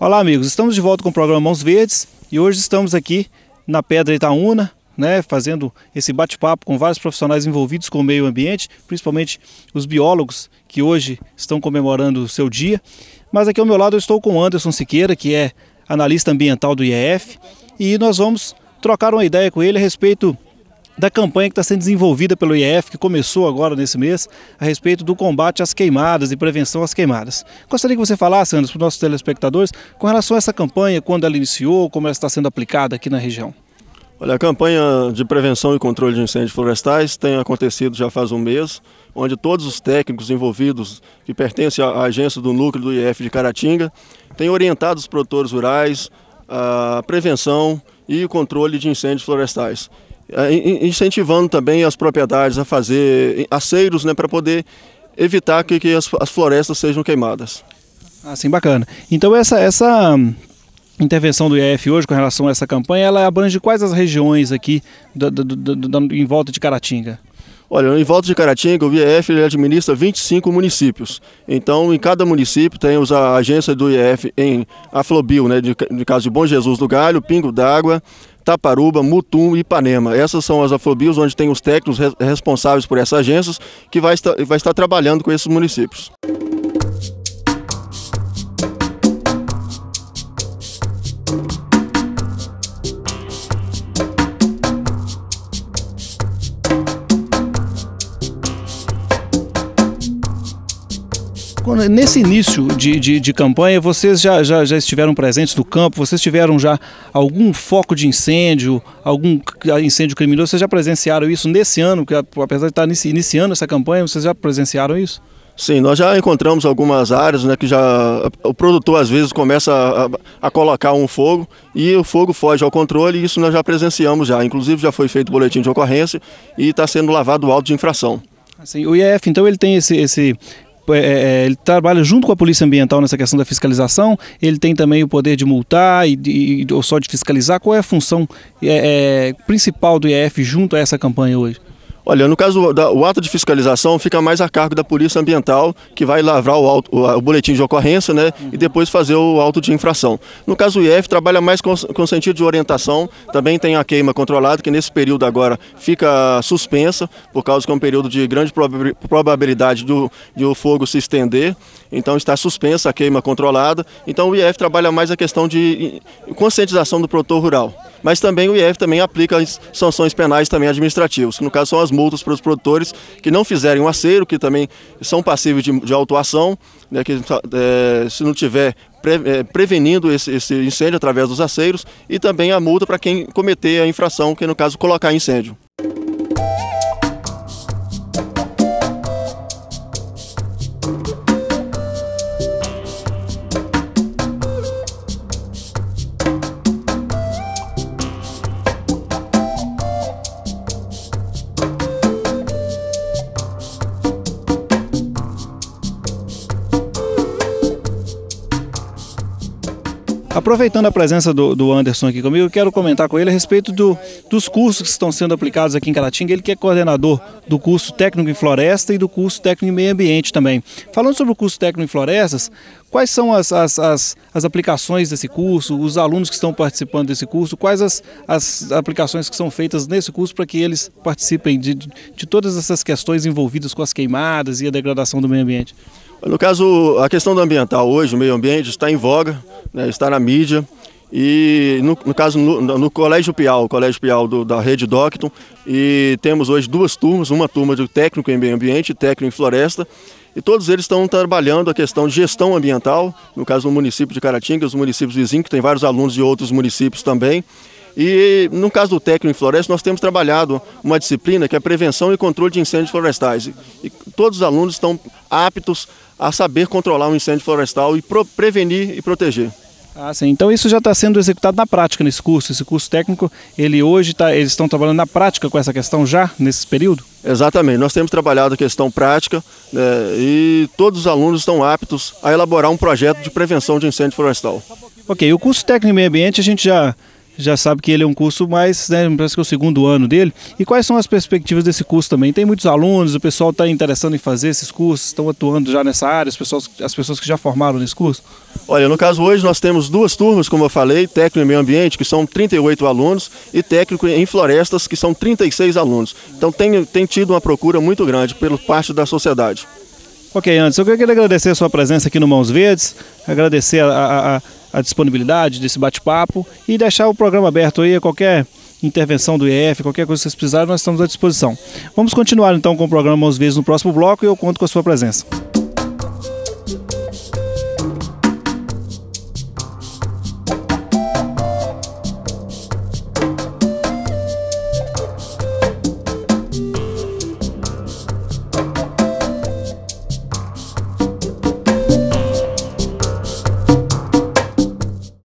Olá, amigos. Estamos de volta com o programa Mãos Verdes e hoje estamos aqui na Pedra Itaúna, né, fazendo esse bate-papo com vários profissionais envolvidos com o meio ambiente, principalmente os biólogos que hoje estão comemorando o seu dia. Mas aqui ao meu lado eu estou com o Anderson Siqueira, que é analista ambiental do IEF, e nós vamos trocar uma ideia com ele a respeito da campanha que está sendo desenvolvida pelo IEF, que começou agora nesse mês, a respeito do combate às queimadas e prevenção às queimadas. Gostaria que você falasse, Anderson, para os nossos telespectadores, com relação a essa campanha, quando ela iniciou, como ela está sendo aplicada aqui na região. Olha, a campanha de prevenção e controle de incêndios florestais tem acontecido já faz um mês, onde todos os técnicos envolvidos que pertencem à agência do núcleo do IF de Caratinga têm orientado os produtores rurais a prevenção e controle de incêndios florestais. É, incentivando também as propriedades a fazer aceiros né, para poder evitar que, que as, as, florestas sejam queimadas. Assim, bacana. Então essa, essa hum, intervenção do IEF hoje com relação a essa campanha, ela abrange quais as regiões aqui do, do, do, em volta de Caratinga? Olha, em volta de Caratinga, o IEF ele administra 25 municípios. Então, em cada município temos a agência do IEF em Aflobil, né, de, de caso de Bom Jesus do Galho, Pingo d'Água, Taparuba, Mutum e Ipanema. Essas são as aflobios onde tem os técnicos responsáveis por essas agências que vai estar, vai estar trabalhando com esses municípios. Nesse início de, de, de, campanha, vocês já, já, já estiveram presentes no campo? Vocês tiveram já algum foco de incêndio, algum incêndio criminoso? Vocês já presenciaram isso nesse ano? Porque apesar de estar iniciando essa campanha, vocês já presenciaram isso? Sim, nós já encontramos algumas áreas né, que já o produtor às vezes começa a, a, colocar um fogo e o fogo foge ao controle e isso nós já presenciamos já. Inclusive já foi feito boletim de ocorrência e está sendo lavado o auto de infração. Assim, o IEF então ele tem esse, esse é, é, ele trabalha junto com a Polícia Ambiental nessa questão da fiscalização, ele tem também o poder de multar e, e ou só de fiscalizar. Qual é a função é, é, principal do IEF junto a essa campanha hoje? Olha, no caso do ato de fiscalização fica mais a cargo da Polícia Ambiental, que vai lavrar o, auto, o, o boletim de ocorrência né, uhum. e depois fazer o auto de infração. No caso do IF, trabalha mais com, com sentido de orientação, também tem a queima controlada, que nesse período agora fica suspensa, por causa que é um período de grande probabilidade do, de o fogo se estender, então está suspensa a queima controlada. Então o IF trabalha mais a questão de conscientização do produtor rural mas também o IEF também aplica sanções penais também administrativas, que no caso são as multas para os produtores que não fizerem um acero, que também são passíveis de, de autuação, né, que é, se não tiver é, prevenindo esse, esse, incêndio através dos aceiros, e também a multa para quem cometer a infração, que no caso colocar incêndio. Aproveitando a presença do, do, Anderson aqui comigo, eu quero comentar com ele a respeito do, dos cursos que estão sendo aplicados aqui em Caratinga. Ele que é coordenador do curso técnico em floresta e do curso técnico em meio ambiente também. Falando sobre o curso técnico em florestas, quais são as, as, as, as aplicações desse curso, os alunos que estão participando desse curso, quais as, as aplicações que são feitas nesse curso para que eles participem de, de, todas essas questões envolvidas com as queimadas e a degradação do meio ambiente? No caso, a questão do ambiental hoje, o meio ambiente, está em voga, né, está na mídia. E no, no caso, no, no, Colégio Pial, o Colégio Pial do, da Rede Docton, e temos hoje duas turmas, uma turma de técnico em meio ambiente técnico em floresta, e todos eles estão trabalhando a questão de gestão ambiental, no caso do município de Caratinga, os municípios vizinhos, que tem vários alunos de outros municípios também. E no caso do técnico em floresta, nós temos trabalhado uma disciplina que é prevenção e controle de incêndios florestais. E todos os alunos estão aptos a saber controlar um incêndio florestal e prevenir e proteger. Ah, sim. Então isso já está sendo executado na prática nesse curso. Esse curso técnico, ele hoje tá, eles estão trabalhando na prática com essa questão já nesse período? Exatamente. Nós temos trabalhado a questão prática né, e todos os alunos estão aptos a elaborar um projeto de prevenção de incêndio florestal. Ok. O curso técnico em meio ambiente a gente já já sabe que ele é um curso mais, né, parece que é o segundo ano dele. E quais são as perspectivas desse curso também? Tem muitos alunos, o pessoal está interessando em fazer esses cursos, estão atuando já nessa área, as pessoas, as pessoas que já formaram nesse curso? Olha, no caso hoje nós temos duas turmas, como eu falei, técnico em meio ambiente, que são 38 alunos, e técnico em florestas, que são 36 alunos. Então tem, tem tido uma procura muito grande pelo parte da sociedade. Ok, antes, eu queria agradecer a sua presença aqui no Mãos Verdes, agradecer a, a, a disponibilidade desse bate-papo e deixar o programa aberto aí a qualquer intervenção do IEF, qualquer coisa que vocês precisarem, nós estamos à disposição. Vamos continuar então com o programa Mãos Verdes no próximo bloco e eu conto com a sua presença.